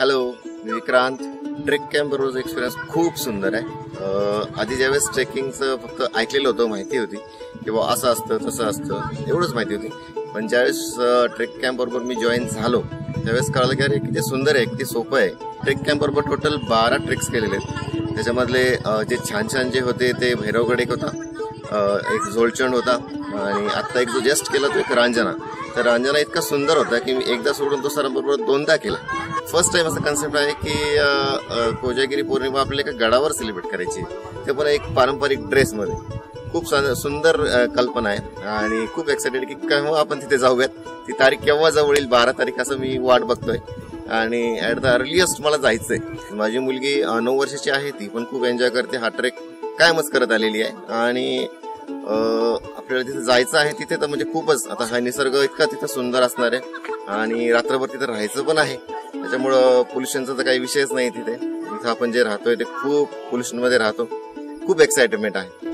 Hello मी Vikrant trek camp बरोबर experience खूप सुंदर आहे. आधी ज्यावेळेस ट्रेकिंगचं फक्त ऐकलेलं होतं माहिती होती की बुवा असं असतं तसं असतं एवढंच माहिती होती. पण ज्यावेळेस ट्रेक कॅम्प बरोबर मी जॉईन झालो त्यावेळेस कळलं की अरे किती सुंदर आहे किती सोपं आहे. ट्रेक कॅम्प बरोबर टोटल बारा ट्रेक्स केलेले आहेत. त्याच्यामधले जे छान छान जे होते ते भैरवगड एक होता एक झोलचंड होता आणि आत्ता एक जो जस्ट केला तो एक रांजना तर अंजना इतका सुंदर होता की मी एकदा सोडून तो सरांबरोबर दोनदा केला. फर्स्ट टाइम असा कन्सेप्ट आहे की कोजागिरी पौर्णिमा आपल्या एका गडावर सेलिब्रेट करायची. ते पण एक पारंपरिक ड्रेसमध्ये खूप सा- सुंदर कल्पना आहे. आणि खूप एक्सायटेड की केव्हा आपण तिथे जाऊयात? ती तारीख केव्हा जवळ येईल? बारा तारीख असं मी वाट बघतोय. आणि ऍट द अर्लिएस्ट मला जायचंय. माझी मुलगी नऊ वर्षाची आहे ती पण खूप एन्जॉय करते. हा ट्रेक कायमच करत आलेली आहे. आणि आपल्याला तिथे जायचं आहे तिथे तर म्हणजे खूपच आता हा निसर्ग इतका तिथं सुंदर असणार आहे. आणि रात्रभर तिथे राहायचं पण आहे. त्याच्यामुळं पोल्युशनचा तर काही विषयच नाही तिथे. इथं आपण जे राहतोय ते खूप पोल्युशनमध्ये राहतो. खूप एक्साइटमेंट आहे.